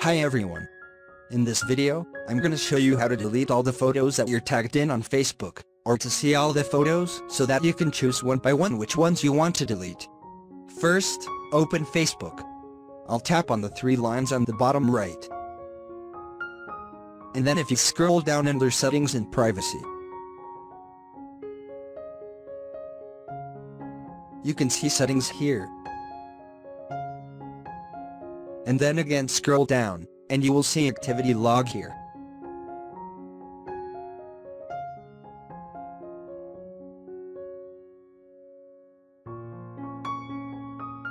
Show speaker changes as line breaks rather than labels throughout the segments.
Hi everyone. In this video, I'm gonna show you how to delete all the photos that you're tagged in on Facebook, or to see all the photos so that you can choose one by one which ones you want to delete. First, open Facebook. I'll tap on the three lines on the bottom right. And then if you scroll down under settings and privacy, you can see settings here. And then again scroll down, and you will see activity log here.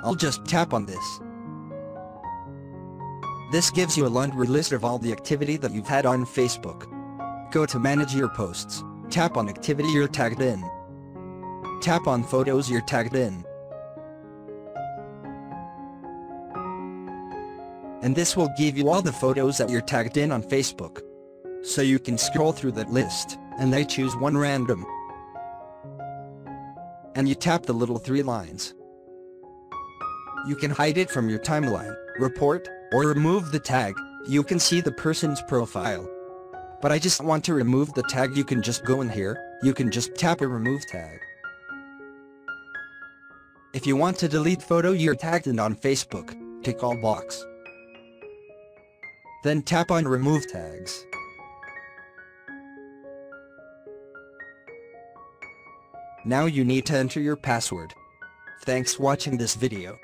I'll just tap on this. This gives you a laundry list of all the activity that you've had on Facebook. Go to manage your posts, tap on activity you're tagged in. Tap on photos you're tagged in. And this will give you all the photos that you're tagged in on Facebook. So you can scroll through that list, and they choose one random. And you tap the little three lines. You can hide it from your timeline, report, or remove the tag. You can see the person's profile. But I just want to remove the tag you can just go in here, you can just tap a remove tag. If you want to delete photo you're tagged in on Facebook, tick all box. Then tap on remove tags. Now you need to enter your password. Thanks watching this video.